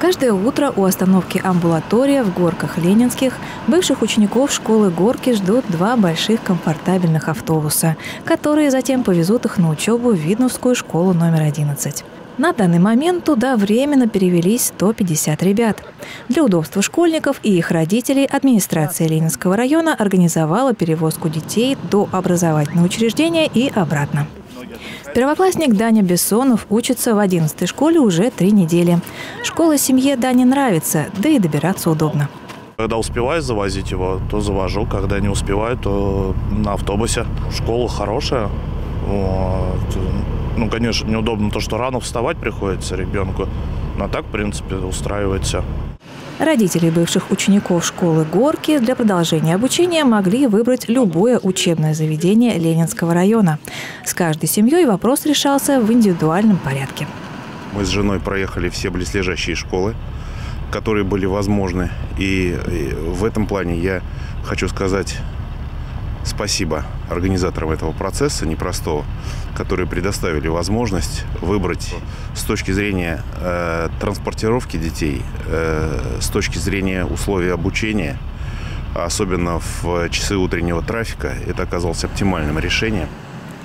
Каждое утро у остановки «Амбулатория» в Горках Ленинских бывших учеников школы Горки ждут два больших комфортабельных автобуса, которые затем повезут их на учебу в Видновскую школу номер 11. На данный момент туда временно перевелись 150 ребят. Для удобства школьников и их родителей администрация Ленинского района организовала перевозку детей до образовательного учреждения и обратно. Первоклассник Даня Бессонов учится в 11 школе уже три недели. Школа семье Дане нравится, да и добираться удобно. Когда успеваю завозить его, то завожу. Когда не успеваю, то на автобусе. Школа хорошая. Вот. Ну, конечно, неудобно то, что рано вставать приходится ребенку. Но так, в принципе, устраивается. Родители бывших учеников школы «Горки» для продолжения обучения могли выбрать любое учебное заведение Ленинского района. С каждой семьей вопрос решался в индивидуальном порядке. Мы с женой проехали все близлежащие школы, которые были возможны. И в этом плане я хочу сказать спасибо организаторам этого процесса непростого, которые предоставили возможность выбрать с точки зрения э, транспортировки детей, э, с точки зрения условий обучения, особенно в часы утреннего трафика, это оказалось оптимальным решением.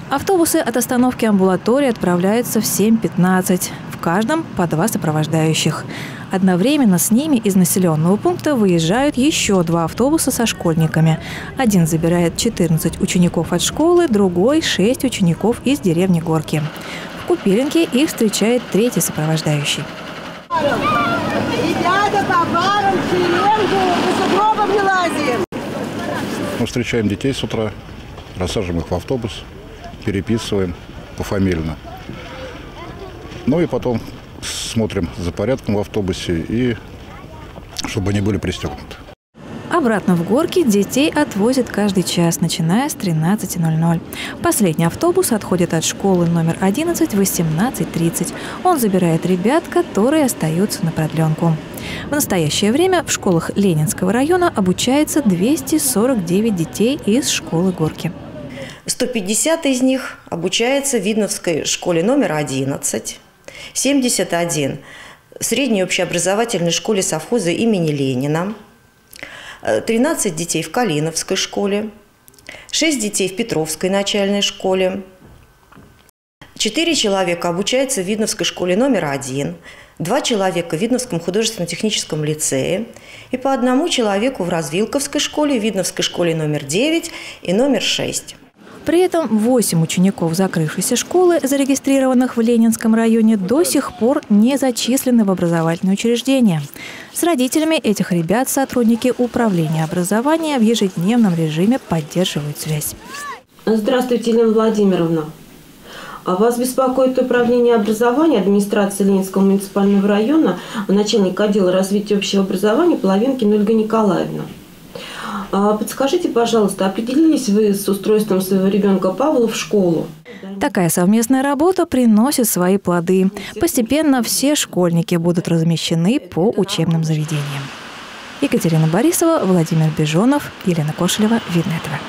Автобусы от остановки амбулатории отправляются в 7.15. Каждом по два сопровождающих. Одновременно с ними из населенного пункта выезжают еще два автобуса со школьниками. Один забирает 14 учеников от школы, другой – 6 учеников из деревни Горки. В Купелинке их встречает третий сопровождающий. Мы встречаем детей с утра, рассаживаем их в автобус, переписываем пофамильно. Ну и потом смотрим за порядком в автобусе и чтобы они были пристегнуты. Обратно в горки детей отвозят каждый час, начиная с 13.00. Последний автобус отходит от школы номер 11 в 18.30. Он забирает ребят, которые остаются на продленку. В настоящее время в школах Ленинского района обучается 249 детей из школы Горки. 150 из них обучается в Видновской школе номер 11, 71 в средней общеобразовательной школе совхоза имени Ленина, 13 детей в Калиновской школе, 6 детей в Петровской начальной школе, 4 человека обучаются в Видновской школе номер 1, два человека в Видновском художественно-техническом лицее. И по одному человеку в Развилковской школе, Видновской школе номер 9 и номер 6. При этом 8 учеников закрывшейся школы, зарегистрированных в Ленинском районе, до сих пор не зачислены в образовательные учреждения. С родителями этих ребят сотрудники управления образования в ежедневном режиме поддерживают связь. Здравствуйте, Елена Владимировна. А вас беспокоит управление образования администрации Ленинского муниципального района, начальник отдела развития общего образования Половинкина Ольга Николаевна. А подскажите, пожалуйста, определились вы с устройством своего ребенка Павла в школу? Такая совместная работа приносит свои плоды. Постепенно все школьники будут размещены по учебным заведениям. Екатерина Борисова, Владимир Бежонов, Елена Кошелева, Видно этого.